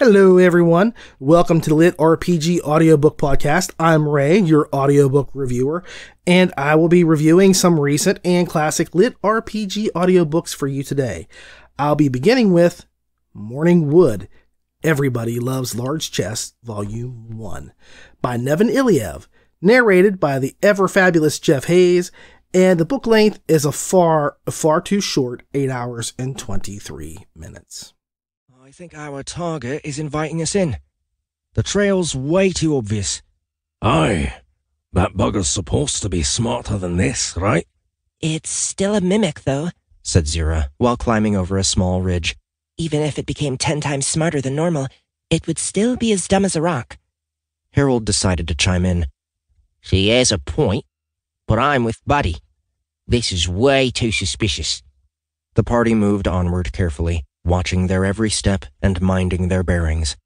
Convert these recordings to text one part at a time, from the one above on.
Hello, everyone. Welcome to LitRPG Audiobook Podcast. I'm Ray, your audiobook reviewer, and I will be reviewing some recent and classic LitRPG audiobooks for you today. I'll be beginning with Morningwood Everybody Loves Large Chests, Volume 1 by Neven Iliev, narrated by the ever fabulous Jeff Hayes, and the book length is a far, far too short 8 hours and 23 minutes. I think our target is inviting us in. The trail's way too obvious. Aye. That bugger's supposed to be smarter than this, right? It's still a mimic, though, said Zira, while climbing over a small ridge. Even if it became ten times smarter than normal, it would still be as dumb as a rock. Harold decided to chime in. She has a point, but I'm with Buddy. This is way too suspicious. The party moved onward carefully, watching their every step and minding their bearings.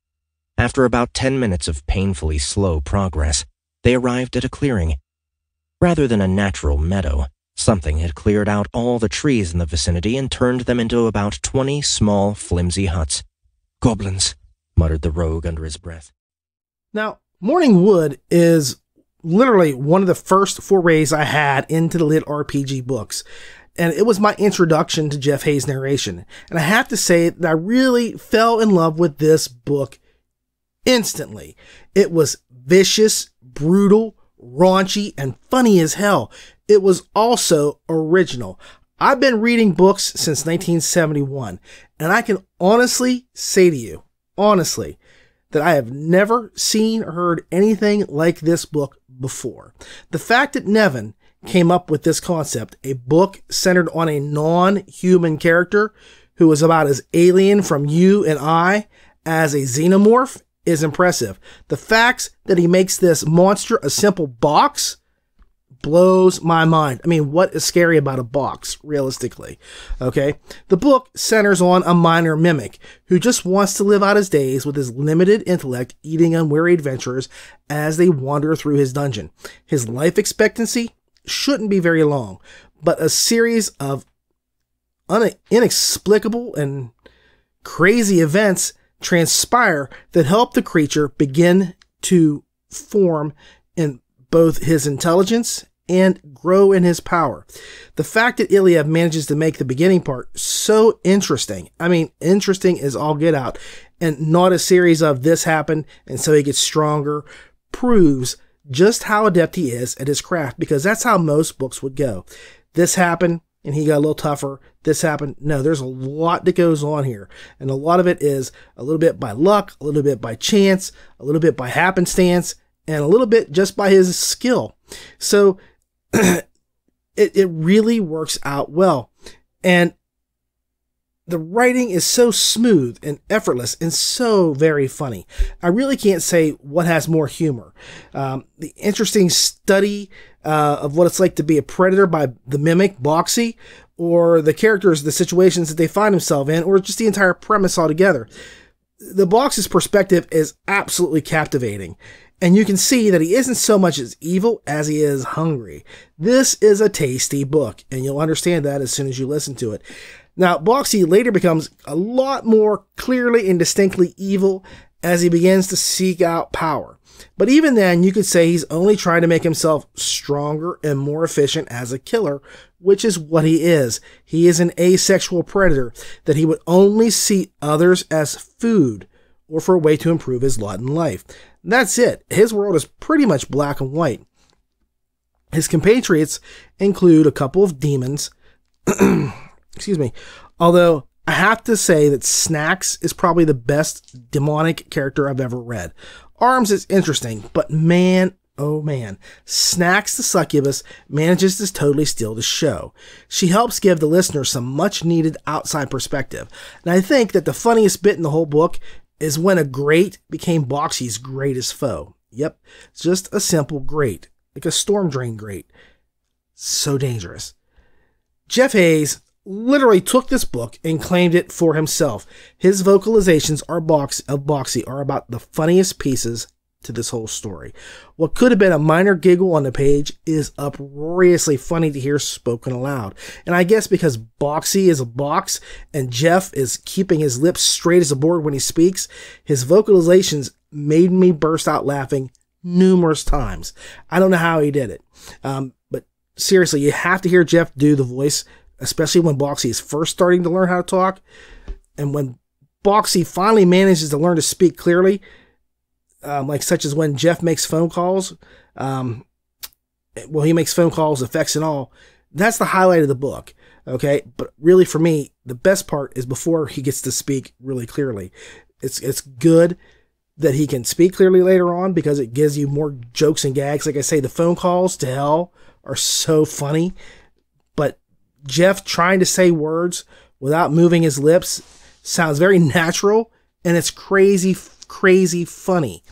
After about ten minutes of painfully slow progress, they arrived at a clearing. Rather than a natural meadow, something had cleared out all the trees in the vicinity and turned them into about twenty small, flimsy huts. Goblins, muttered the rogue under his breath. Now, Morningwood is literally one of the first forays I had into the lit RPG books and it was my introduction to Jeff Hayes' narration. And I have to say that I really fell in love with this book instantly. It was vicious, brutal, raunchy, and funny as hell. It was also original. I've been reading books since 1971, and I can honestly say to you, honestly, that I have never seen or heard anything like this book before. The fact that Neven came up with this concept a book centered on a non human character who is about as alien from you and I as a xenomorph is impressive. The fact that he makes this monster a simple box blows my mind. I mean, what is scary about a box, realistically? Okay. The book centers on a minor mimic who just wants to live out his days with his limited intellect, eating unwary adventurers as they wander through his dungeon. His life expectancy shouldn't be very long, but a series of un- inexplicable and crazy events transpire that help the creature begin to form in both his intelligence and grow in his power. The fact that Iliev manages to make the beginning part so interesting, I mean, interesting is all get out, and not a series of this happened and so he gets stronger, proves just how adept he is at his craft because that's how most books would go. This happened and he got a little tougher. This happened. No, there's a lot that goes on here. And a lot of it is a little bit by luck, a little bit by chance, a little bit by happenstance, and a little bit just by his skill. So it, it really works out well. And the writing is so smooth and effortless and so very funny. I really can't say what has more humor. Um, the interesting study uh, of what it's like to be a predator by the mimic Boxy, or the characters, the situations that they find themselves in, or just the entire premise altogether. The Box's perspective is absolutely captivating. And you can see that he isn't so much as evil as he is hungry. This is a tasty book, and you'll understand that as soon as you listen to it. Now, Boxy later becomes a lot more clearly and distinctly evil as he begins to seek out power. But even then, you could say he's only trying to make himself stronger and more efficient as a killer, which is what he is. He is an asexual predator that he would only see others as food or for a way to improve his lot in life. That's it. His world is pretty much black and white. His compatriots include a couple of demons excuse me. Although I have to say that Snacks is probably the best demonic character I've ever read. Arms is interesting, but man, oh man, Snacks the succubus manages to totally steal the show. She helps give the listener some much needed outside perspective. And I think that the funniest bit in the whole book is when a great became Boxy's greatest foe. Yep, just a simple great, like a storm drain grate. So dangerous. Jeff Hayes literally took this book and claimed it for himself. His vocalizations are box of Boxy are about the funniest pieces to this whole story. What could have been a minor giggle on the page is uproariously funny to hear spoken aloud. And I guess because Boxy is a box and Jeff is keeping his lips straight as a board when he speaks, his vocalizations made me burst out laughing numerous times. I don't know how he did it. Um, but seriously, you have to hear Jeff do the voice, especially when Boxy is first starting to learn how to talk. And when Boxy finally manages to learn to speak clearly, um, like such as when Jeff makes phone calls. Um, well, he makes phone calls, effects and all. That's the highlight of the book. Okay, but really for me, the best part is before he gets to speak really clearly. It's it's good that he can speak clearly later on because it gives you more jokes and gags. Like I say, the phone calls to hell are so funny, Jeff trying to say words without moving his lips sounds very natural and it's crazy crazy funny.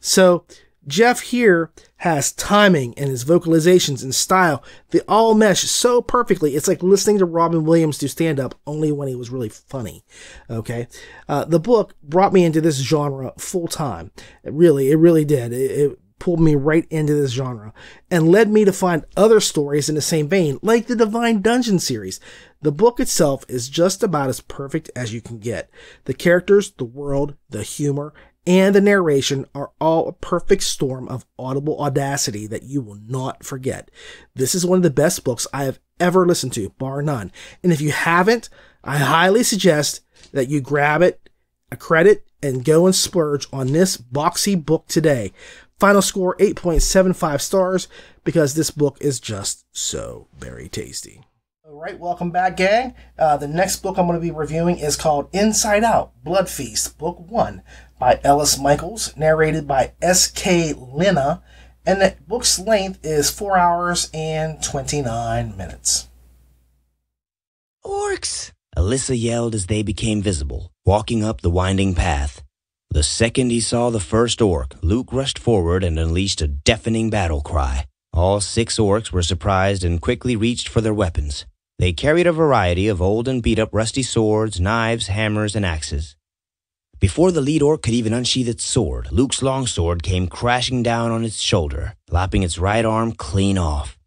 So Jeff here has timing and his vocalizations and style. They all mesh so perfectly. It's like listening to Robin Williams do stand up only when he was really funny. Okay. Uh, the book brought me into this genre full time. Really, it really did. It, it pulled me right into this genre and led me to find other stories in the same vein, like the Divine Dungeon series. The book itself is just about as perfect as you can get. The characters, the world, the humor, and the narration are all a perfect storm of audible audacity that you will not forget. This is one of the best books I have ever listened to, bar none. And if you haven't, I highly suggest that you grab it, a credit, and go and splurge on this boxy book today. Final score 8.75 stars because this book is just so very tasty. All right, welcome back, gang. Uh, the next book I'm going to be reviewing is called Inside Out Bloodfeast, Book 1 by Ellis Michaels, narrated by S.K. Lina, and the book's length is 4 hours and 29 minutes. Orcs! Alyssa yelled as they became visible, walking up the winding path. The second he saw the first orc, Luke rushed forward and unleashed a deafening battle cry. All six orcs were surprised and quickly reached for their weapons. They carried a variety of old and beat up rusty swords, knives, hammers, and axes. Before the lead orc could even unsheath its sword, Luke's longsword came crashing down on its shoulder, lopping its right arm clean off.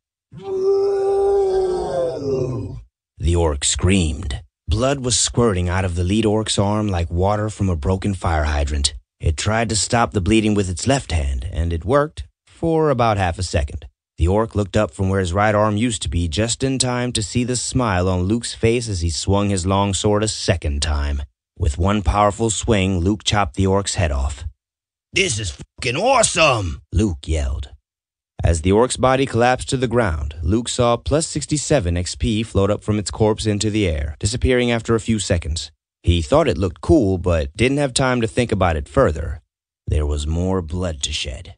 The orc screamed. Blood was squirting out of the lead orc's arm like water from a broken fire hydrant. It tried to stop the bleeding with its left hand, and it worked for about half a second. The orc looked up from where his right arm used to be just in time to see the smile on Luke's face as he swung his long sword a second time. With one powerful swing, Luke chopped the orc's head off. This is fucking awesome! Luke yelled. As the orc's body collapsed to the ground, Luke saw plus 67 XP float up from its corpse into the air, disappearing after a few seconds. He thought it looked cool, but didn't have time to think about it further. There was more blood to shed.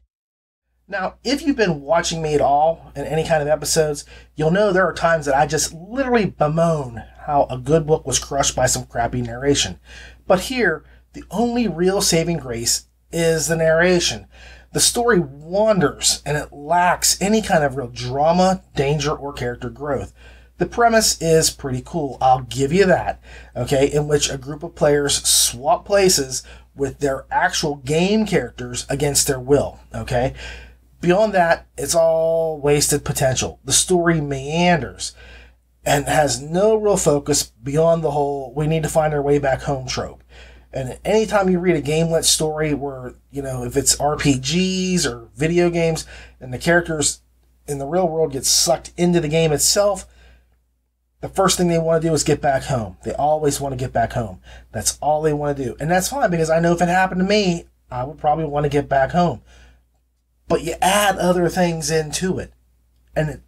Now, if you've been watching me at all in any kind of episodes, you'll know there are times that I just literally bemoan how a good book was crushed by some crappy narration. But here, the only real saving grace is the narration. The story wanders and it lacks any kind of real drama, danger, or character growth. The premise is pretty cool, I'll give you that, okay, in which a group of players swap places with their actual game characters against their will, okay? Beyond that, it's all wasted potential. The story meanders and has no real focus beyond the whole we need to find our way back home trope. And anytime you read a gamelet story where, you know, if it's RPGs or video games and the characters in the real world get sucked into the game itself, the first thing they want to do is get back home. They always want to get back home. That's all they want to do. And that's fine because I know if it happened to me, I would probably want to get back home but you add other things into it, and it,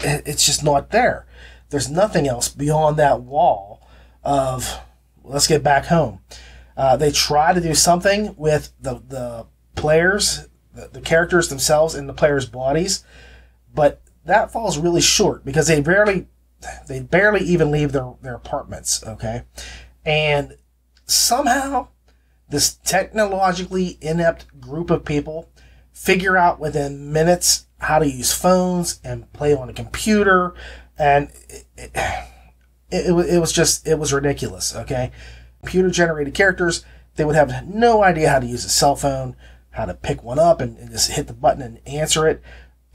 it's just not there. There's nothing else beyond that wall of let's get back home. Uh, they try to do something with the the players, the, the characters themselves, in the players' bodies, but that falls really short because they barely they barely even leave their, their apartments, okay? And somehow this technologically inept group of people figure out within minutes how to use phones and play on a computer. And it, it, it, it was just, it was ridiculous, okay? Computer generated characters, they would have no idea how to use a cell phone. how to pick one up and, and just hit the button and answer it.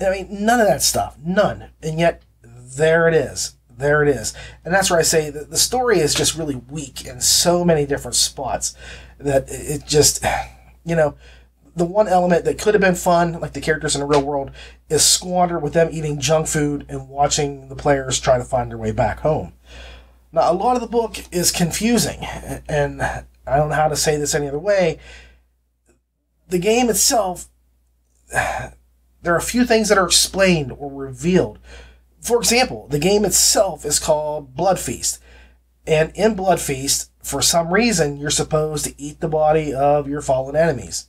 I mean, none of that stuff. None. And yet, there it is. There it is. And that's where I say that the story is just really weak in so many different spots that it just, you know, the one element that could have been fun, like the characters in the real world, is squandered with them eating junk food and watching the players try to find their way back home. Now, a lot of the book is confusing, and I don't know how to say this any other way. The game itself, there are a few things that are explained or revealed. For example, the game itself is called Bloodfeast. And in Bloodfeast, for some reason, you're supposed to eat the body of your fallen enemies.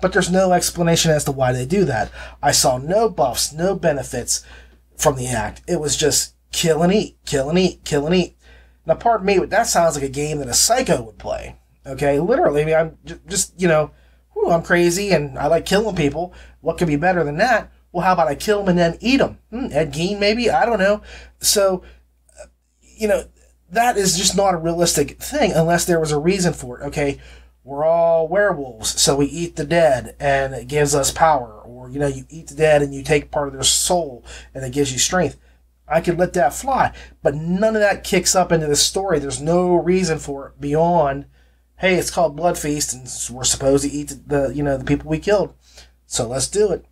But there's no explanation as to why they do that. I saw no buffs, no benefits from the act. It was just kill and eat, kill and eat, kill and eat. Now, pardon me, but that sounds like a game that a psycho would play. Okay, literally, I mean, I'm just, you know, whew, I'm crazy and I like killing people. What could be better than that? Well, how about I kill them and then eat them? Hmm, Ed Gein, maybe? I don't know. So, uh, you know, that is just not a realistic thing unless there was a reason for it. Okay, we're all werewolves, so we eat the dead and it gives us power. Or, you know, you eat the dead and you take part of their soul and it gives you strength. I could let that fly, but none of that kicks up into the story. There's no reason for it beyond, hey, it's called Bloodfeast and we're supposed to eat the, you know, the people we killed. So let's do it.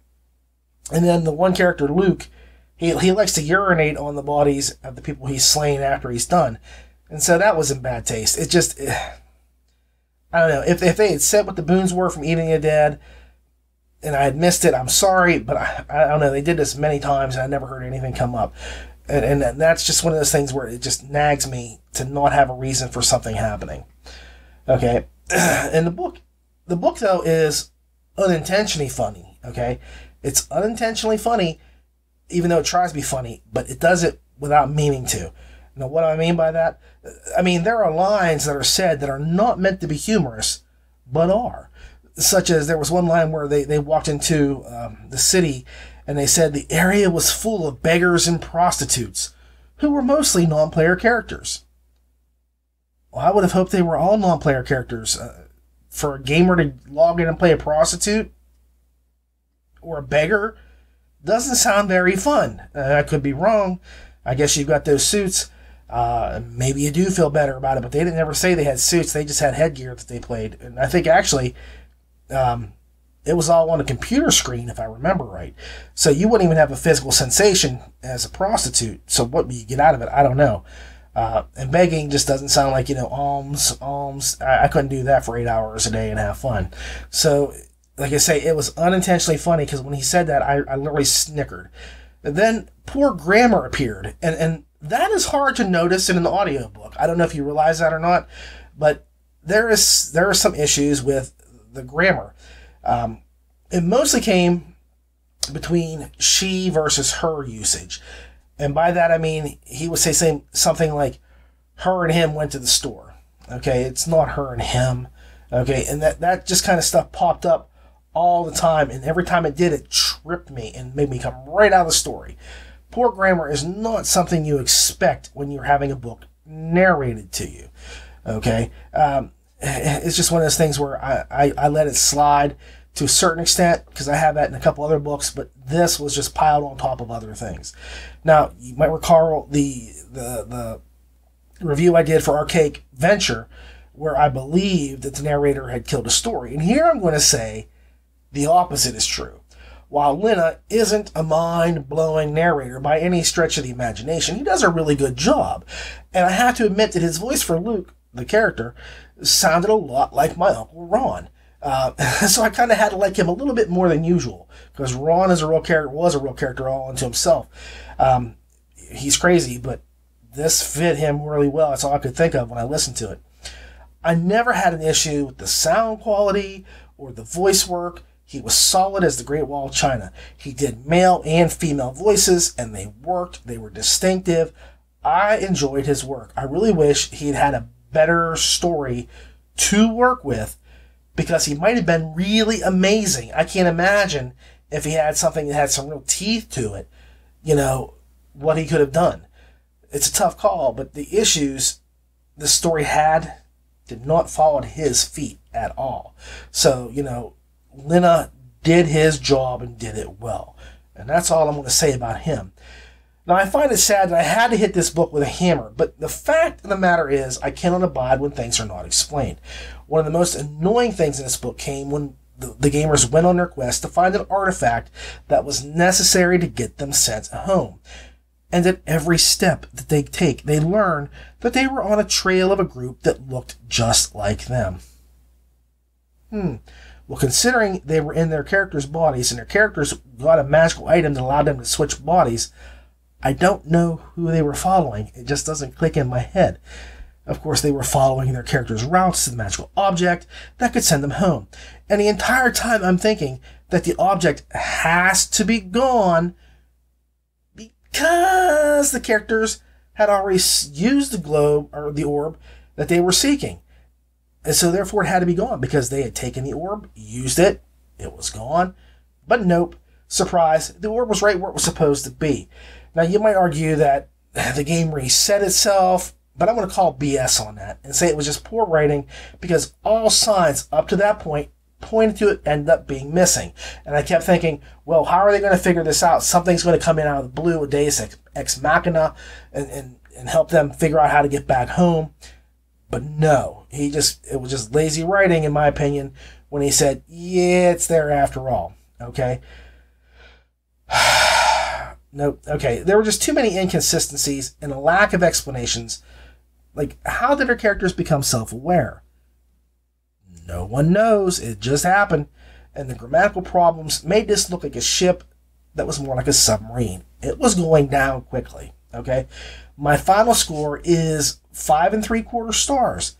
And then the one character, Luke, he, he likes to urinate on the bodies of the people he's slain after he's done. And so that was in bad taste. It just, eh, I don't know. If, if they had said what the boons were from eating a dead and I had missed it, I'm sorry, but I, I don't know. They did this many times and I never heard anything come up. And, and that's just one of those things where it just nags me to not have a reason for something happening. Okay. And the book, the book though is unintentionally funny. Okay. It's unintentionally funny, even though it tries to be funny, but it does it without meaning to. Now, what do I mean by that? I mean, there are lines that are said that are not meant to be humorous, but are. Such as there was one line where they, they walked into um, the city and they said the area was full of beggars and prostitutes, who were mostly non player characters. Well, I would have hoped they were all non player characters. Uh, for a gamer to log in and play a prostitute or a beggar doesn't sound very fun. Uh, I could be wrong. I guess you've got those suits. Uh, maybe you do feel better about it, but they didn't ever say they had suits. They just had headgear that they played. And I think actually, um, it was all on a computer screen, if I remember right. So you wouldn't even have a physical sensation as a prostitute. So what would you get out of it? I don't know. Uh, and begging just doesn't sound like, you know, alms, alms. I, I couldn't do that for eight hours a day and have fun. So, like I say, it was unintentionally funny because when he said that, I, I literally snickered. And then poor grammar appeared. And, and that is hard to notice in an audiobook. I don't know if you realize that or not, but there is there are some issues with the grammar. Um, it mostly came between she versus her usage. And by that I mean he would say same, something like her and him went to the store. Okay, it's not her and him. Okay, and that, that just kind of stuff popped up all the time, and every time it did, it tripped me and made me come right out of the story. Poor grammar is not something you expect when you're having a book narrated to you. Okay, um, it's just one of those things where I, I, I let it slide to a certain extent because I have that in a couple other books, but this was just piled on top of other things. Now you might recall the the the review I did for Archaic Venture, where I believed that the narrator had killed a story, and here I'm going to say the opposite is true. While Lynna isn't a mind blowing narrator by any stretch of the imagination, he does a really good job. And I have to admit that his voice for Luke, the character, sounded a lot like my Uncle Ron. Uh, so I kind of had to like him a little bit more than usual because Ron is a real character, was a real character all unto himself. Um, he's crazy, but this fit him really well. That's all I could think of when I listened to it. I never had an issue with the sound quality or the voice work. He was solid as the Great Wall of China. He did male and female voices, and they worked. They were distinctive. I enjoyed his work. I really wish he'd had a better story to work with because he might have been really amazing. I can't imagine if he had something that had some real teeth to it, you know, what he could have done. It's a tough call, but the issues the story had did not fall at his feet at all. So, you know, Lina did his job and did it well. And that's all I'm going to say about him. Now, I find it sad that I had to hit this book with a hammer, but the fact of the matter is, I cannot abide when things are not explained. One of the most annoying things in this book came when the, the gamers went on their quest to find an artifact that was necessary to get them sent home. And at every step that they take, they learn that they were on a trail of a group that looked just like them. Hmm. Well, considering they were in their characters' bodies and their characters got a magical item that allowed them to switch bodies, I don't know who they were following. It just doesn't click in my head. Of course, they were following their character's routes to the magical object that could send them home. And the entire time I'm thinking that the object has to be gone because the characters had already used the globe or the orb that they were seeking. And so therefore it had to be gone because they had taken the orb, used it, it was gone. But nope, surprise, the orb was right where it was supposed to be. Now you might argue that the game reset itself, but I'm going to call BS on that and say it was just poor writing because all signs up to that point pointed to it ended up being missing. And I kept thinking, well, how are they going to figure this out? Something's going to come in out of the blue, a Deus Ex, ex Machina, and, and, and help them figure out how to get back home. But no, he just, it was just lazy writing, in my opinion, when he said, yeah, it's there after all. Okay. no, okay. There were just too many inconsistencies and a lack of explanations. Like, how did our characters become self aware? No one knows. It just happened. And the grammatical problems made this look like a ship that was more like a submarine. It was going down quickly. Okay. My final score is five and three quarter stars.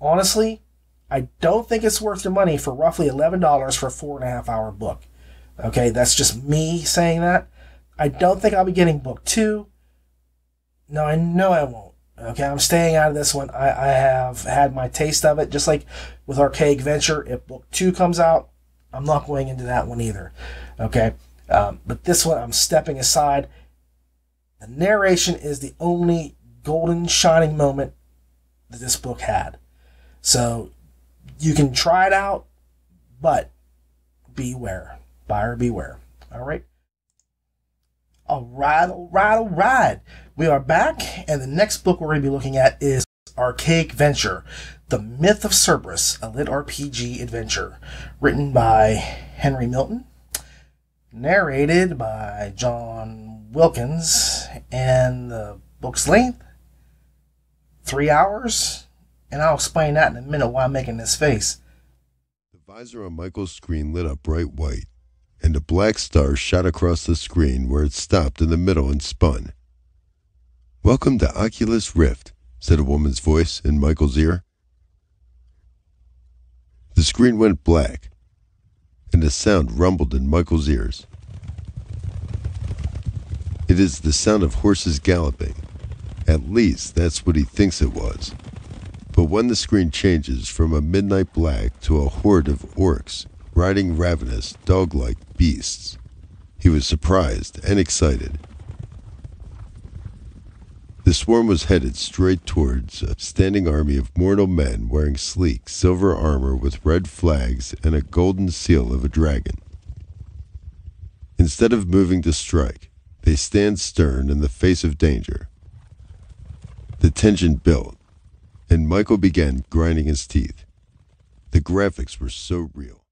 Honestly, I don't think it's worth the money for roughly $11 for a four and a half hour book. Okay. That's just me saying that. I don't think I'll be getting book two. No, I know I won't. Okay, I'm staying out of this one. I, I have had my taste of it, just like with Archaic Venture. If book two comes out, I'm not going into that one either. Okay, um, but this one I'm stepping aside. The narration is the only golden shining moment that this book had. So you can try it out, but beware. Buyer beware. All right. All right, all right. We are back, and the next book we're going to be looking at is Archaic Venture The Myth of Cerberus, a lit RPG adventure. Written by Henry Milton, narrated by John Wilkins, and the book's length three hours. And I'll explain that in a minute why I'm making this face. The visor on Michael's screen lit up bright white and a black star shot across the screen where it stopped in the middle and spun. Welcome to Oculus Rift, said a woman's voice in Michael's ear. The screen went black, and a sound rumbled in Michael's ears. It is the sound of horses galloping. At least that's what he thinks it was. But when the screen changes from a midnight black to a horde of orcs riding ravenous, dog like beasts, he was surprised and excited. The swarm was headed straight towards a standing army of mortal men wearing sleek silver armor with red flags and a golden seal of a dragon. Instead of moving to strike, they stand stern in the face of danger. The tension built, and Michael began grinding his teeth. The graphics were so real.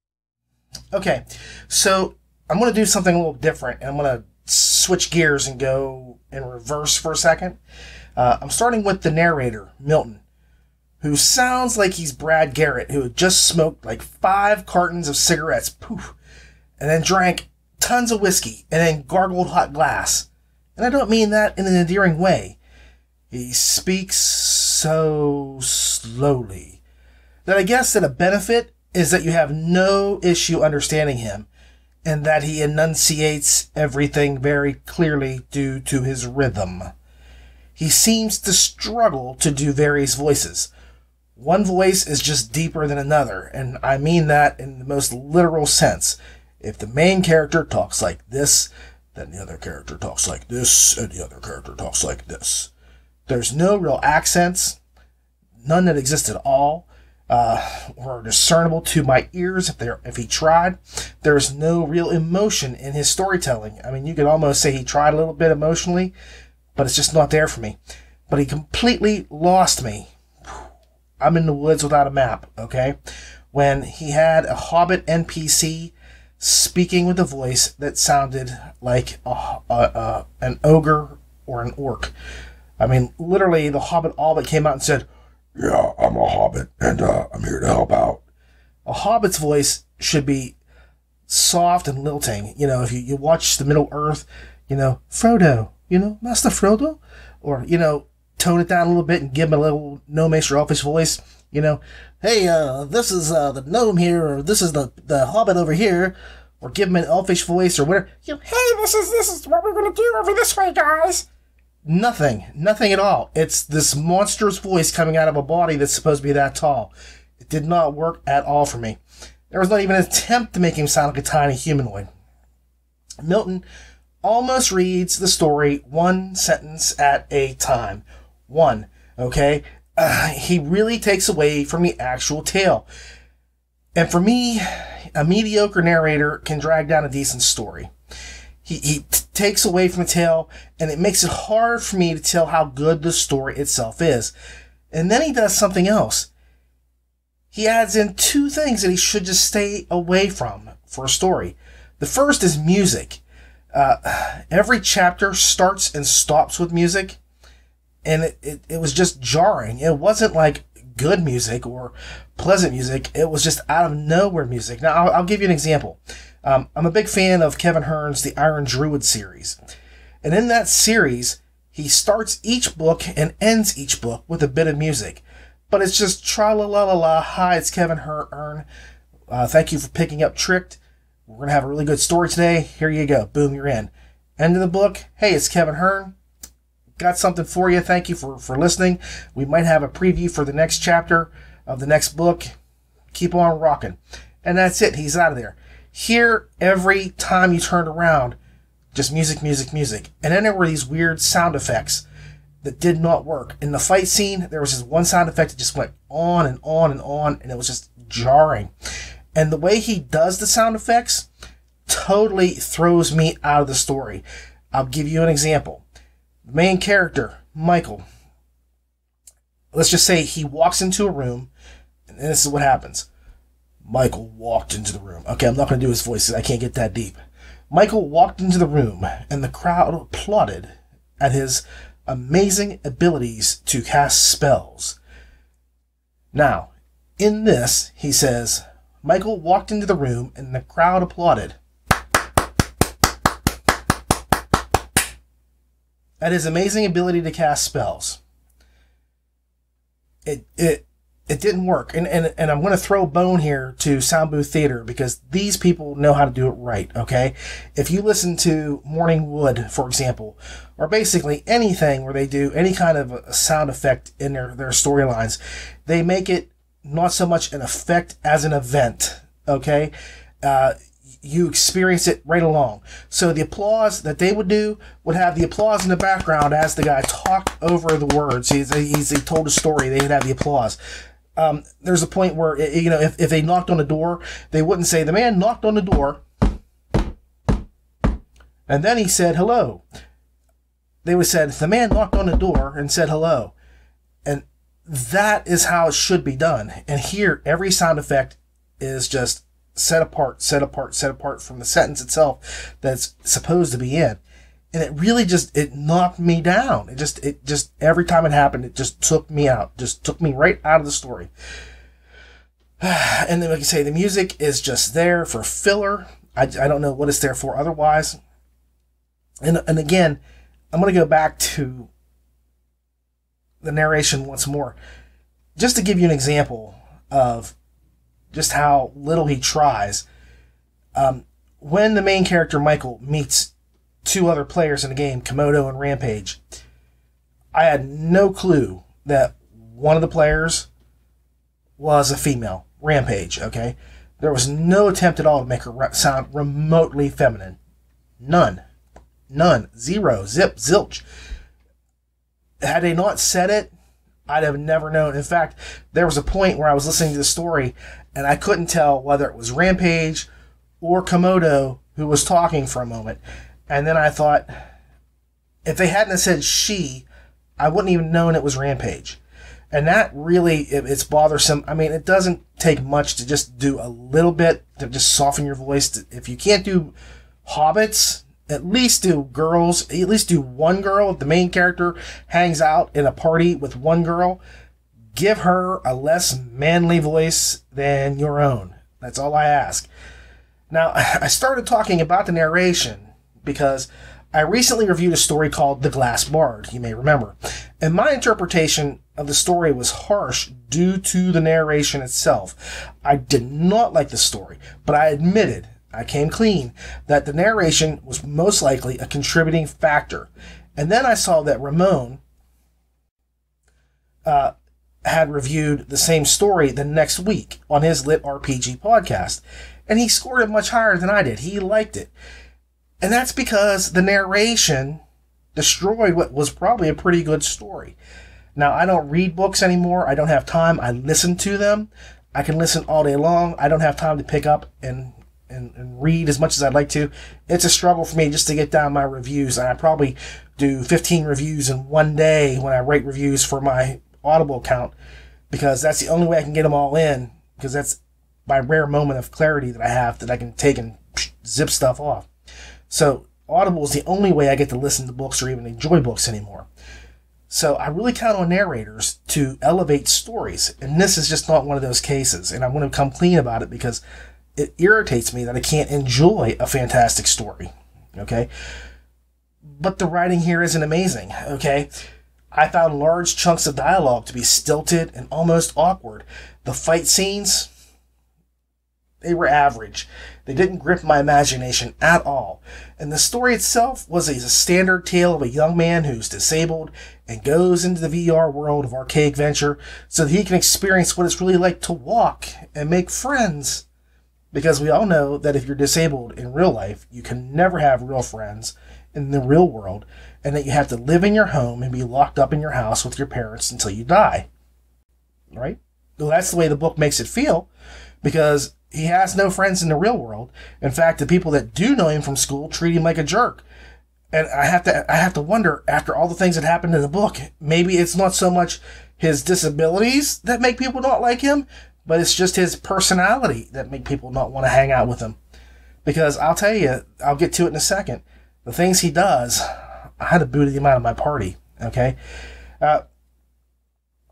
Okay, so I'm going to do something a little different, and I'm going to switch gears and go in reverse for a second. Uh, I'm starting with the narrator, Milton, who sounds like he's Brad Garrett, who had just smoked like five cartons of cigarettes, poof, and then drank tons of whiskey, and then gargled hot glass. And I don't mean that in an endearing way. He speaks so slowly that I guess that a benefit is that you have no issue understanding him and that he enunciates everything very clearly due to his rhythm. He seems to struggle to do various voices. One voice is just deeper than another, and I mean that in the most literal sense. If the main character talks like this, then the other character talks like this, and the other character talks like this. There's no real accents, none that exist at all, uh, or discernible to my ears if there if he tried. There's no real emotion in his storytelling. I mean, you could almost say he tried a little bit emotionally, but it's just not there for me. But he completely lost me. I'm in the woods without a map, okay? When he had a Hobbit NPC speaking with a voice that sounded like a, a, a, an ogre or an orc. I mean, literally, the Hobbit all but came out and said, Yeah, I'm a Hobbit, and uh, I'm here to help out. A Hobbit's voice should be soft and lilting. You know, if you, you watch the Middle Earth, you know, Frodo, you know, Master Frodo, or, you know, tone it down a little bit and give him a little gnomish or elfish voice. You know, hey, uh, this is uh, the gnome here, or this is the, the hobbit over here, or give him an elfish voice or whatever. You know, hey, this is this is what we're gonna do over this way, guys. Nothing, nothing at all. It's this monstrous voice coming out of a body that's supposed to be that tall. It did not work at all for me. There was not even an attempt to make him sound like a tiny humanoid. Milton almost reads the story one sentence at a time. One, okay? Uh, he really takes away from the actual tale. And for me, a mediocre narrator can drag down a decent story. He, he takes away from the tale, and it makes it hard for me to tell how good the story itself is. And then he does something else. He adds in two things that he should just stay away from for a story. The first is music. Uh, every chapter starts and stops with music and it, it, it was just jarring. It wasn't like good music or pleasant music. It was just out of nowhere music. Now, I'll, I'll give you an example. Um, I'm a big fan of Kevin Hearne's The Iron Druid series. And in that series, he starts each book and ends each book with a bit of music. But it's just tra la la la la. Hi, it's Kevin Hearne. Uh, thank you for picking up Tricked. We're going to have a really good story today. Here you go. Boom, you're in. End of the book. Hey, it's Kevin Hearne got something for you. Thank you for, for listening. We might have a preview for the next chapter of the next book. Keep on rocking. And that's it. He's out of there. Here, every time you turned around, just music, music, music. And then there were these weird sound effects that did not work. In the fight scene, there was this one sound effect that just went on and on and on, and it was just jarring. And the way he does the sound effects totally throws me out of the story. I'll give you an example the main character, Michael, let's just say he walks into a room, and this is what happens. Michael walked into the room. Okay, I'm not going to do his voices. I can't get that deep. Michael walked into the room, and the crowd applauded at his amazing abilities to cast spells. Now, in this, he says, Michael walked into the room, and the crowd applauded. at his amazing ability to cast spells. It it it didn't work. And and, and I'm going to throw a bone here to Soundbooth Theater because these people know how to do it right, okay? If you listen to Morningwood, for example, or basically anything where they do any kind of a sound effect in their, their storylines, they make it not so much an effect as an event, okay? Uh, you experience it right along. So the applause that they would do would have the applause in the background as the guy talked over the words. He's, he's he told a story. They would have the applause. Um, there's a point where you know if, if they knocked on the door, they wouldn't say the man knocked on the door, and then he said hello. They would said the man knocked on the door and said hello, and that is how it should be done. And here, every sound effect is just set apart, set apart, set apart from the sentence itself that's supposed to be in. And it really just, it knocked me down. It just, it just, every time it happened, it just took me out, just took me right out of the story. And then, like you say, the music is just there for filler. I, I don't know what it's there for otherwise. And, and again, I'm going to go back to the narration once more. Just to give you an example of just how little he tries. Um, when the main character Michael meets two other players in the game, Komodo and Rampage, I had no clue that one of the players was a female, Rampage, okay? There was no attempt at all to make her sound remotely feminine. None. None. Zero. Zip. Zilch. Had they not said it, I'd have never known. In fact, there was a point where I was listening to the story and I couldn't tell whether it was Rampage or Komodo who was talking for a moment. And then I thought, if they hadn't said she, I wouldn't even known it was Rampage. And that really, it, it's bothersome. I mean, it doesn't take much to just do a little bit to just soften your voice. If you can't do hobbits, at least do girls, at least do one girl. If the main character hangs out in a party with one girl, give her a less manly voice than your own. That's all I ask. Now, I started talking about the narration because I recently reviewed a story called The Glass Bard, you may remember. And my interpretation of the story was harsh due to the narration itself. I did not like the story, but I admitted, I came clean, that the narration was most likely a contributing factor. And then I saw that Ramon uh, had reviewed the same story the next week on his LitRPG podcast, and he scored it much higher than I did. He liked it. And that's because the narration destroyed what was probably a pretty good story. Now, I don't read books anymore. I don't have time. I listen to them. I can listen all day long. I don't have time to pick up and, and, and read as much as I'd like to. It's a struggle for me just to get down my reviews. And I probably do 15 reviews in one day when I write reviews for my Audible account because that's the only way I can get them all in because that's my rare moment of clarity that I have that I can take and zip stuff off. So Audible is the only way I get to listen to books or even enjoy books anymore. So I really count on narrators to elevate stories, and this is just not one of those cases. And I want to come clean about it because it irritates me that I can't enjoy a fantastic story. Okay, but the writing here isn't amazing. Okay, I found large chunks of dialogue to be stilted and almost awkward. The fight scenes, they were average. They didn't grip my imagination at all. And the story itself was a standard tale of a young man who's disabled and goes into the VR world of Archaic Venture so that he can experience what it's really like to walk and make friends. Because we all know that if you're disabled in real life, you can never have real friends in the real world, and that you have to live in your home and be locked up in your house with your parents until you die. Right? Well, that's the way the book makes it feel, because he has no friends in the real world. In fact, the people that do know him from school treat him like a jerk. And I have to I have to wonder after all the things that happened in the book, maybe it's not so much his disabilities that make people not like him, but it's just his personality that make people not want to hang out with him. Because I'll tell you, I'll get to it in a second. The things he does, I had to boot him out of my party. Okay. Uh,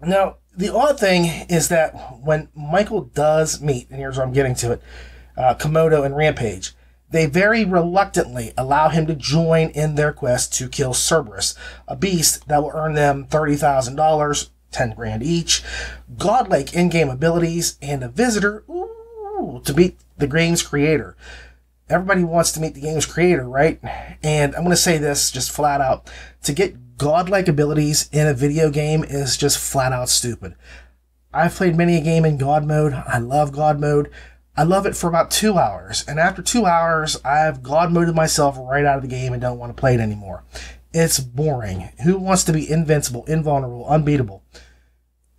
now, the odd thing is that when Michael does meet, and here's where I'm getting to it, uh, Komodo and Rampage, they very reluctantly allow him to join in their quest to kill Cerberus, a beast that will earn them $30,000, 10 grand each, godlike in-game abilities, and a visitor ooh, to meet the game's creator. Everybody wants to meet the game's creator, right? And I'm going to say this just flat out. To get godlike abilities in a video game is just flat out stupid. I've played many a game in God mode. I love God mode. I love it for about two hours. And after two hours, I've God moded myself right out of the game and don't want to play it anymore. It's boring. Who wants to be invincible, invulnerable, unbeatable?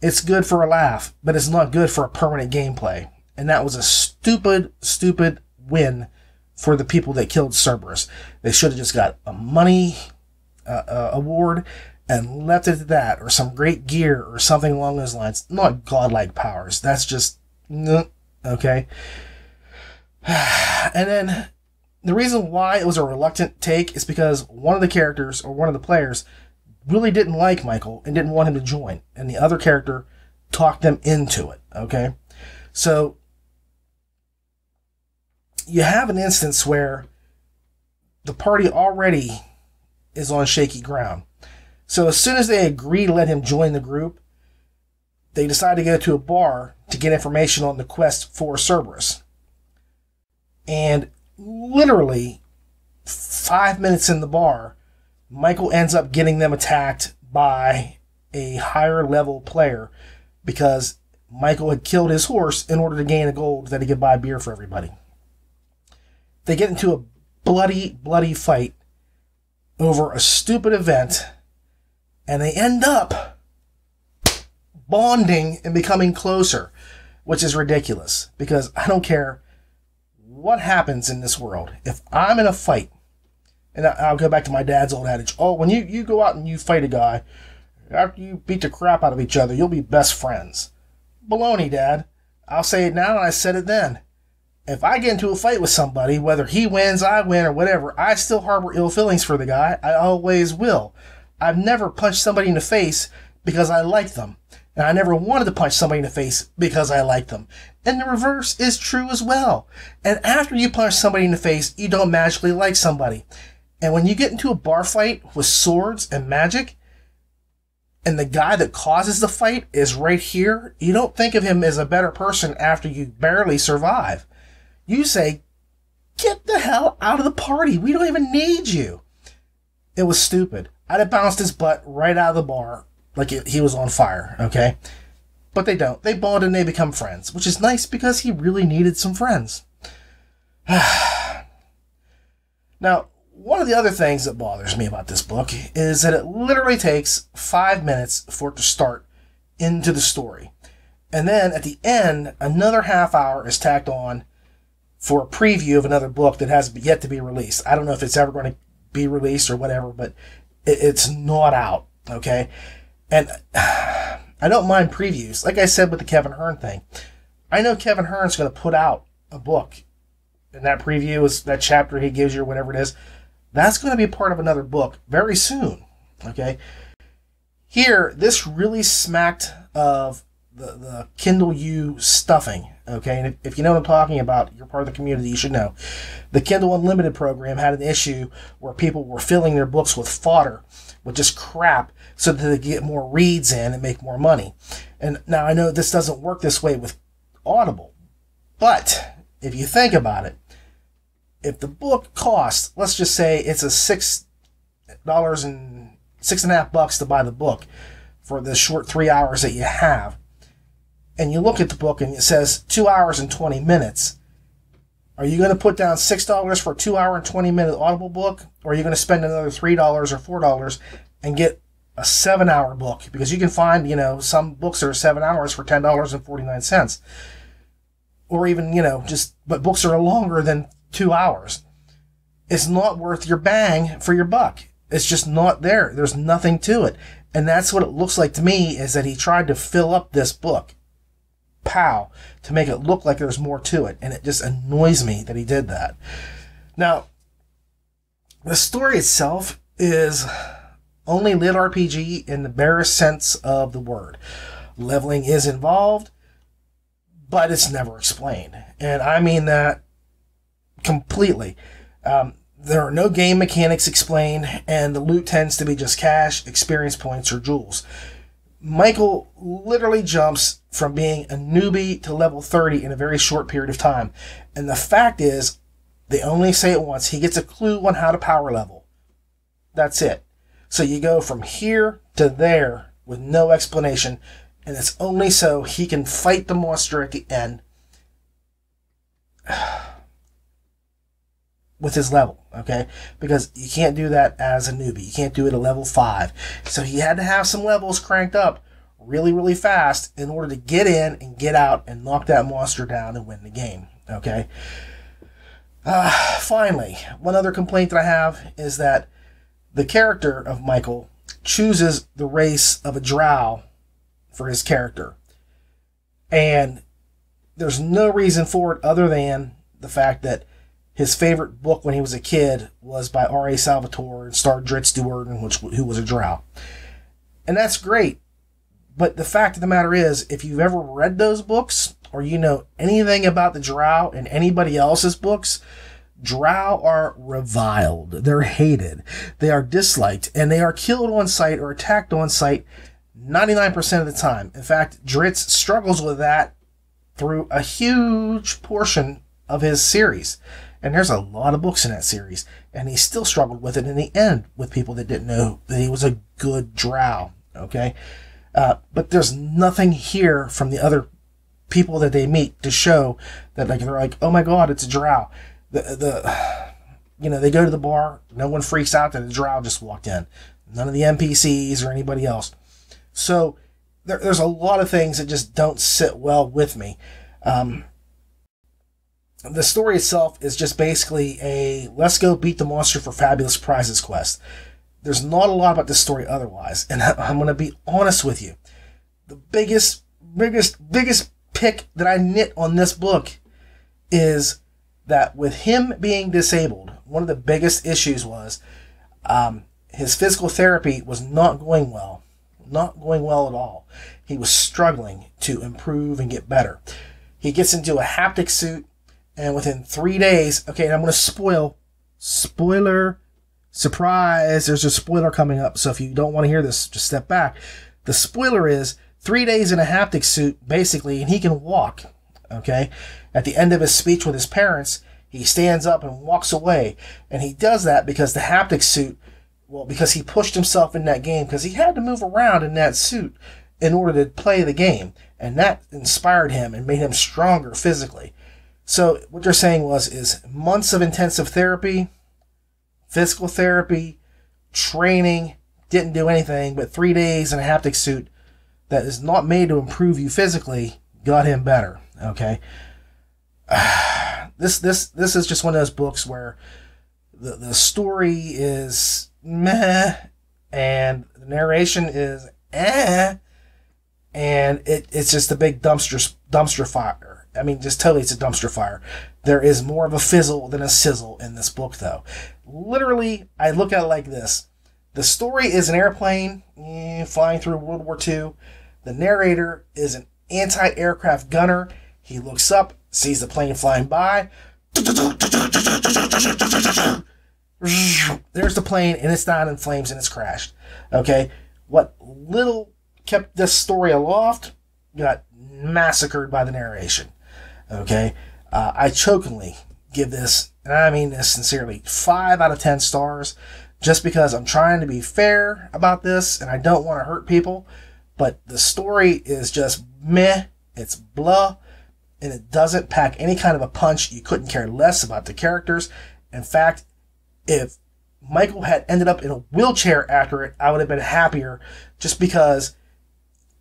It's good for a laugh, but it's not good for a permanent gameplay. And that was a stupid, stupid win for the people that killed Cerberus. They should have just got a money uh, uh, award and left it at that, or some great gear, or something along those lines. Not godlike powers. That's just okay. And then the reason why it was a reluctant take is because one of the characters or one of the players really didn't like Michael and didn't want him to join, and the other character talked them into it. Okay, so you have an instance where the party already is on shaky ground. So as soon as they agree to let him join the group, they decide to go to a bar to get information on the quest for Cerberus. And literally five minutes in the bar, Michael ends up getting them attacked by a higher level player because Michael had killed his horse in order to gain the gold that he could buy beer for everybody. They get into a bloody, bloody fight over a stupid event, and they end up bonding and becoming closer, which is ridiculous because I don't care what happens in this world. If I'm in a fight, and I'll go back to my dad's old adage, oh, when you, you go out and you fight a guy, after you beat the crap out of each other, you'll be best friends. Baloney, Dad. I'll say it now and I said it then. If I get into a fight with somebody, whether he wins, I win, or whatever, I still harbor ill feelings for the guy. I always will. I've never punched somebody in the face because I like them. And I never wanted to punch somebody in the face because I like them. And the reverse is true as well. And after you punch somebody in the face, you don't magically like somebody. And when you get into a bar fight with swords and magic, and the guy that causes the fight is right here, you don't think of him as a better person after you barely survive. You say, get the hell out of the party. We don't even need you. It was stupid. I'd have bounced his butt right out of the bar like it, he was on fire, okay? But they don't. They bond and they become friends, which is nice because he really needed some friends. now, one of the other things that bothers me about this book is that it literally takes five minutes for it to start into the story. And then at the end, another half hour is tacked on for a preview of another book that has yet to be released. I don't know if it's ever going to be released or whatever, but it's not out. Okay. And I don't mind previews. Like I said with the Kevin Hearne thing, I know Kevin Hearne's going to put out a book. And that preview is that chapter he gives you or whatever it is. That's going to be part of another book very soon. Okay. Here, this really smacked of the, the Kindle U stuffing. Okay, and if, if, you know what I'm talking about, you're part of the community, you should know. The Kindle Unlimited program had an issue where people were filling their books with fodder, with just crap, so that they get more reads in and make more money. And now I know this doesn't work this way with Audible, but if you think about it, if the book costs, let's just say it's a six dollars and six and a half bucks to buy the book for the short three hours that you have, and you look at the book and it says two hours and 20 minutes, are you going to put down $6 for a two hour and 20 minute Audible book? Or are you going to spend another $3 or $4 and get a seven hour book? Because you can find, you know, some books that are seven hours for $10.49. Or even, you know, just, but books are longer than two hours. It's not worth your bang for your buck. It's just not there. There's nothing to it. And that's what it looks like to me is that he tried to fill up this book pow to make it look like there's more to it. And it just annoys me that he did that. Now, the story itself is only LitRPG in the barest sense of the word. Leveling is involved, but it's never explained. And I mean that completely. Um, there are no game mechanics explained, and the loot tends to be just cash, experience points, or jewels. Michael literally jumps from being a newbie to level 30 in a very short period of time. And the fact is, they only say it once. He gets a clue on how to power level. That's it. So you go from here to there with no explanation. And it's only so he can fight the monster at the end with his level, okay? Because you can't do that as a newbie. You can't do it at level 5. So he had to have some levels cranked up really, really fast in order to get in and get out and knock that monster down and win the game, okay? Uh, finally, one other complaint that I have is that the character of Michael chooses the race of a drow for his character. And there's no reason for it other than the fact that his favorite book when he was a kid was by R.A. Salvatore and starred Drizzt Do'Urden, which who was a drow. And that's great. But the fact of the matter is, if you've ever read those books, or you know anything about the drow in anybody else's books, drow are reviled. They're hated. They are disliked. And they are killed on sight or attacked on sight 99% of the time. In fact, Drizzt struggles with that through a huge portion of his series. And there's a lot of books in that series. And he still struggled with it in the end with people that didn't know that he was a good drow. Okay? Uh, but there's nothing here from the other people that they meet to show that like they're like, oh my god, it's a drow. The the you know, they go to the bar, no one freaks out that a drow just walked in. None of the NPCs or anybody else. So there, there's a lot of things that just don't sit well with me. Um, the story itself is just basically a let's go beat the monster for fabulous prizes quest. There's not a lot about this story otherwise, and I'm going to be honest with you. The biggest, biggest, biggest pick that I knit on this book is that with him being disabled, one of the biggest issues was um, his physical therapy was not going well, not going well at all. He was struggling to improve and get better. He gets into a haptic suit, and within three days, okay, I'm going to spoil, spoiler, surprise, there's a spoiler coming up. So if you don't want to hear this, just step back. The spoiler is three days in a haptic suit, basically, and he can walk. Okay. At the end of his speech with his parents, he stands up and walks away. And he does that because the haptic suit, well, because he pushed himself in that game, because he had to move around in that suit in order to play the game. And that inspired him and made him stronger physically. So what they're saying was is months of intensive therapy, physical therapy, training, didn't do anything, but three days in a haptic suit that is not made to improve you physically got him better. Okay. this this this is just one of those books where the the story is meh and the narration is eh and it, it's just a big dumpster dumpster fire. I mean, just totally, it's a dumpster fire. There is more of a fizzle than a sizzle in this book, though. Literally, I look at it like this: the story is an airplane eh, flying through World War II. The narrator is an anti-aircraft gunner. He looks up, sees the plane flying by. There's the plane, and it's not in flames, and it's crashed. Okay, what little kept this story aloft got massacred by the narration. Okay, uh, I chokingly give this, and I mean this sincerely, five out of ten stars, just because I'm trying to be fair about this and I don't want to hurt people. But the story is just meh, it's blah, and it doesn't pack any kind of a punch. You couldn't care less about the characters. In fact, if Michael had ended up in a wheelchair after it, I would have been happier just because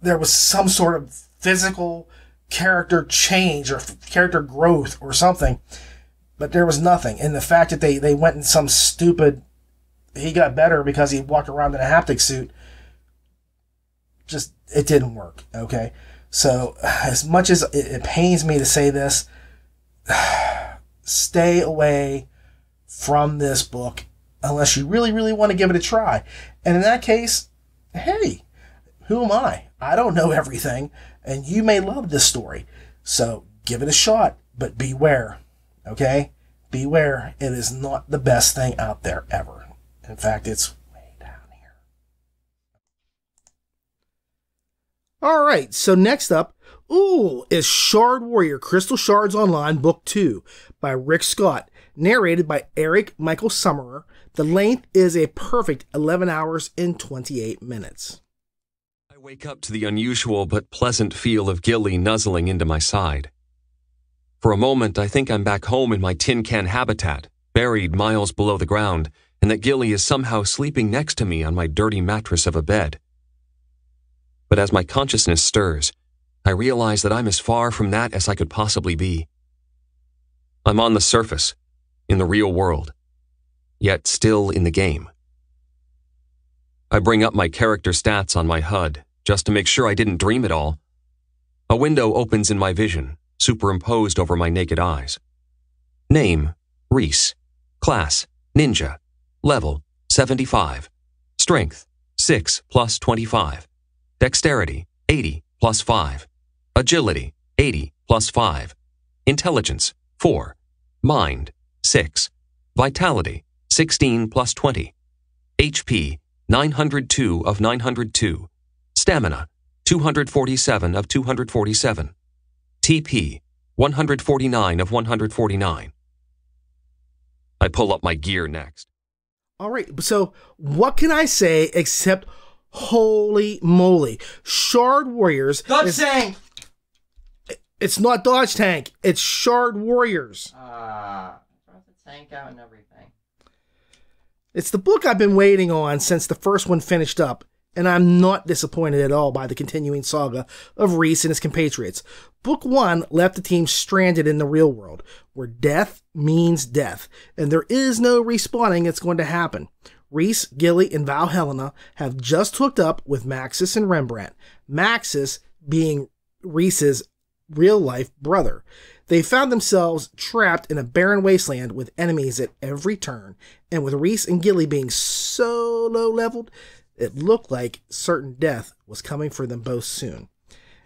there was some sort of physical character change or character growth or something. But there was nothing. And the fact that they, they went in some stupid, he got better because he walked around in a haptic suit, just, it didn't work. Okay. So as much as it, it pains me to say this, stay away from this book unless you really, really want to give it a try. And in that case, hey, who am I? I don't know everything, and you may love this story. So give it a shot, but beware. Okay? Beware. It is not the best thing out there ever. In fact, it's way down here. All right, so next up, ooh, is Shard Warrior Crystal Shards Online Book 2 by Rick Scott, narrated by Eric Michael Summerer. The length is a perfect 11 hours and 28 minutes wake up to the unusual but pleasant feel of Gilly nuzzling into my side. For a moment, I think I'm back home in my tin can habitat, buried miles below the ground, and that Gilly is somehow sleeping next to me on my dirty mattress of a bed. But as my consciousness stirs, I realize that I'm as far from that as I could possibly be. I'm on the surface, in the real world, yet still in the game. I bring up my character stats on my HUD just to make sure I didn't dream it all. A window opens in my vision, superimposed over my naked eyes. Name, Reese. Class, Ninja. Level, 75. Strength, 6 plus 25. Dexterity, 80 plus 5. Agility, 80 plus 5. Intelligence, 4. Mind, 6. Vitality, 16 plus 20. HP, 902 of 902. Stamina, 247 of 247. TP, 149 of 149. I pull up my gear next. All right, so what can I say except holy moly? Shard Warriors. Dodge is, Tank! It's not Dodge Tank, it's Shard Warriors. Ah, uh, the tank out and everything. It's the book I've been waiting on since the first one finished up. And I'm not disappointed at all by the continuing saga of Reese and his compatriots. Book one left the team stranded in the real world, where death means death, and there is no respawning that's going to happen. Reese, Gilly, and Valhelena have just hooked up with Maxis and Rembrandt. Maxis being Reese's real life brother. They found themselves trapped in a barren wasteland with enemies at every turn, and with Reese and Gilly being so low leveled, it looked like certain death was coming for them both soon.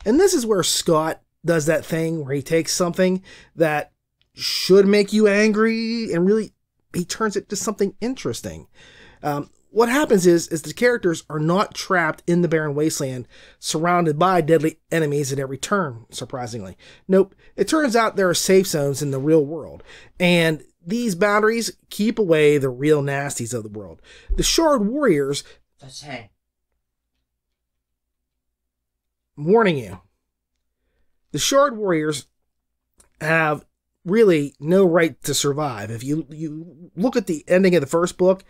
And this is where Scott does that thing where he takes something that should make you angry and really he turns it to something interesting. Um, what happens is is the characters are not trapped in the barren wasteland surrounded by deadly enemies at every turn surprisingly nope it turns out there are safe zones in the real world and these boundaries keep away the real nasties of the world the shard warriors warning you the shard warriors have really no right to survive if you you look at the ending of the first book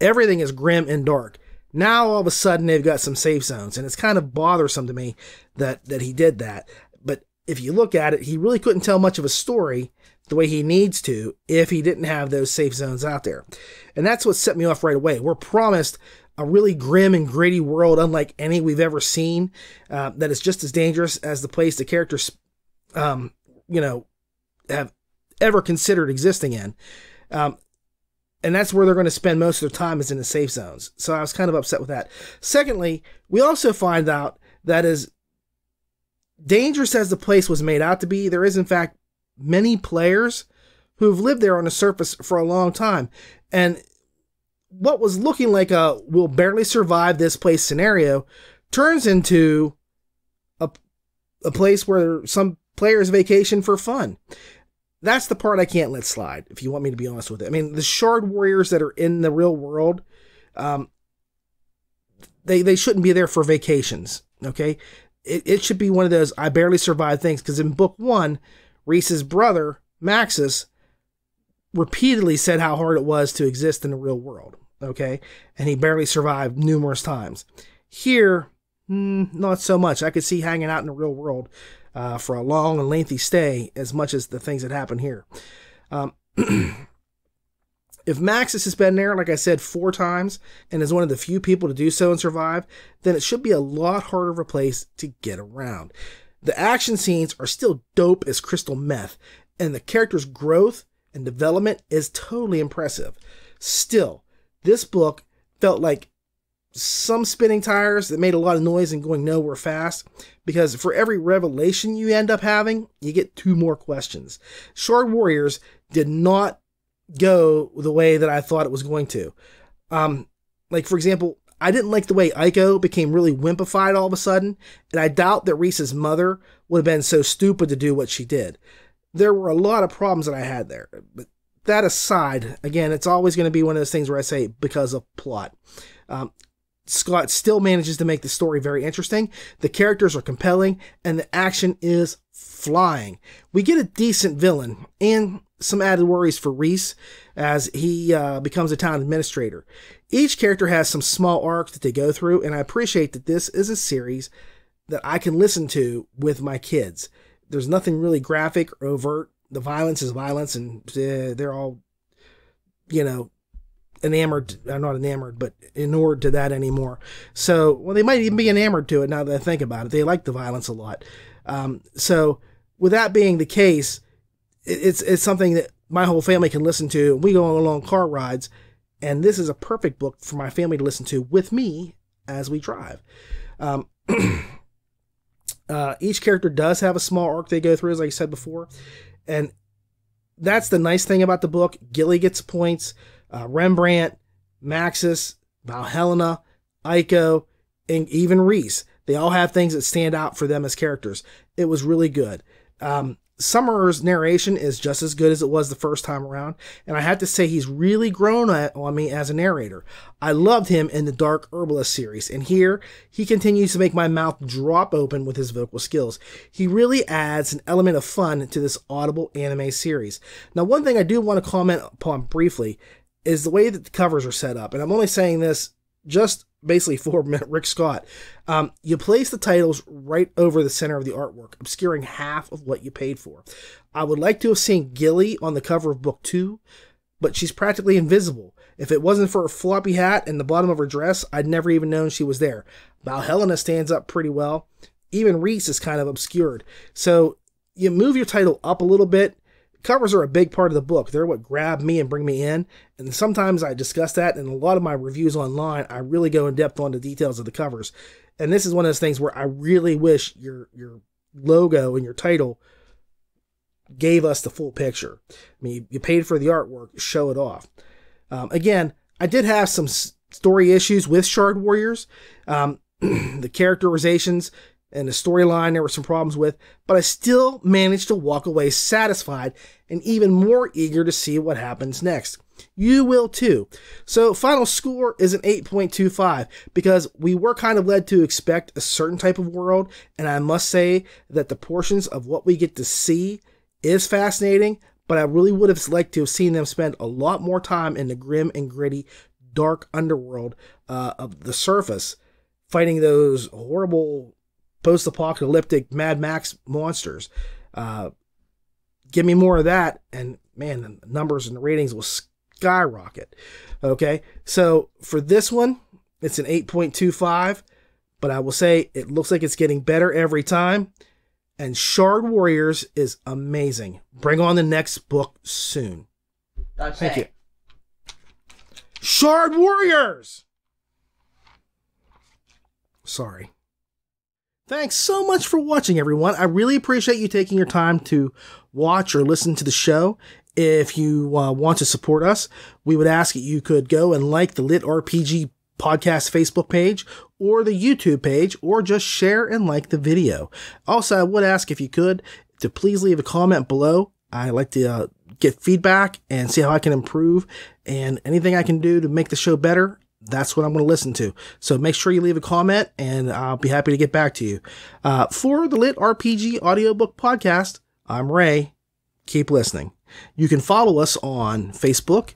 everything is grim and dark. Now all of a sudden they've got some safe zones, and it's kind of bothersome to me that that he did that. But if you look at it, he really couldn't tell much of a story the way he needs to if he didn't have those safe zones out there. And that's what set me off right away. We're promised a really grim and gritty world unlike any we've ever seen uh, that is just as dangerous as the place the characters um, you know have ever considered existing in um, and that's where they're going to spend most of their time is in the safe zones. So I was kind of upset with that. Secondly, we also find out that as dangerous as the place was made out to be, there is in fact many players who've lived there on the surface for a long time. And what was looking like a will barely survive this place scenario turns into a, a place where some players vacation for fun that's the part I can't let slide, if you want me to be honest with it. I mean, the shard warriors that are in the real world, um, they they shouldn't be there for vacations. Okay, it, it should be one of those I barely survived things because in book one, Reese's brother Maxis repeatedly said how hard it was to exist in the real world. Okay, and he barely survived numerous times. Here, mm, not so much. I could see hanging out in the real world uh, for a long and lengthy stay as much as the things that happen here. Um, if Maxis has been there, like I said, four times and is one of the few people to do so and survive, then it should be a lot harder of a place to get around. The action scenes are still dope as crystal meth, and the character's growth and development is totally impressive. Still, this book felt like some spinning tires that made a lot of noise and going nowhere fast because for every revelation you end up having, you get two more questions. Shard Warriors did not go the way that I thought it was going to. Um, like, for example, I didn't like the way Aiko became really wimpified all of a sudden, and I doubt that Reese's mother would have been so stupid to do what she did. There were a lot of problems that I had there. But that aside, again, it's always going to be one of those things where I say because of plot. Um, Scott still manages to make the story very interesting. The characters are compelling and the action is flying. We get a decent villain and some added worries for Reese as he uh, becomes a town administrator. Each character has some small arcs that they go through, and I appreciate that this is a series that I can listen to with my kids. There's nothing really graphic or overt. The violence is violence, and uh, they're all, you know, enamored, I'm not enamored, but inured to that anymore. So, well, they might even be enamored to it now that I think about it. They like the violence a lot. Um, so, with that being the case, it's it's something that my whole family can listen to. We go on long car rides, and this is a perfect book for my family to listen to with me as we drive. Um, uh, each character does have a small arc they go through, as I said before, and that's the nice thing about the book. Gilly gets points uh, Rembrandt, Maxis, Valhelena, Aiko, and even Reese. They all have things that stand out for them as characters. It was really good. Um, Summerer's narration is just as good as it was the first time around, and I have to say he's really grown on me as a narrator. I loved him in the Dark Herbalist series, and here he continues to make my mouth drop open with his vocal skills. He really adds an element of fun to this audible anime series. Now, one thing I do want to comment upon briefly is the way that the covers are set up. And I'm only saying this just basically for Rick Scott. Um, you place the titles right over the center of the artwork, obscuring half of what you paid for. I would like to have seen Gilly on the cover of book two, but she's practically invisible. If it wasn't for her floppy hat and the bottom of her dress, I'd never even known she was there. Valhelena stands up pretty well. Even Reese is kind of obscured. So you move your title up a little bit. Covers are a big part of the book. They're what grab me and bring me in. And sometimes I discuss that in a lot of my reviews online. I really go in depth on the details of the covers. And this is one of those things where I really wish your your logo and your title gave us the full picture. I mean, you paid for the artwork, show it off. Um, again, I did have some story issues with Shard Warriors. Um, the characterizations and the storyline there were some problems with, but I still managed to walk away satisfied and even more eager to see what happens next. You will too. So, final score is an 8.25 because we were kind of led to expect a certain type of world, and I must say that the portions of what we get to see is fascinating, but I really would have liked to have seen them spend a lot more time in the grim and gritty, dark underworld uh, of the surface, fighting those horrible post apocalyptic Mad Max monsters. Uh, give me more of that, and man, the numbers and the ratings will skyrocket. Okay, so for this one, it's an 8.25, but I will say it looks like it's getting better every time. And Shard Warriors is amazing. Bring on the next book soon. That's Thank it. you. Shard Warriors! Sorry. Thanks so much for watching, everyone. I really appreciate you taking your time to watch or listen to the show. If you uh, want to support us, we would ask that you could go and like the LitRPG podcast Facebook page or the YouTube page, or just share and like the video. Also, I would ask if you could to please leave a comment below. I like to uh, get feedback and see how I can improve, and anything I can do to make the show better. That's what I'm going to listen to. So make sure you leave a comment and I'll be happy to get back to you. Uh, for the LitRPG audiobook podcast, I'm Ray. Keep listening. You can follow us on Facebook,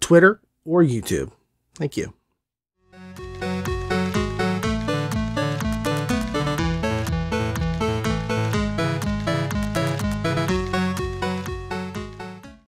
Twitter, or YouTube. Thank you.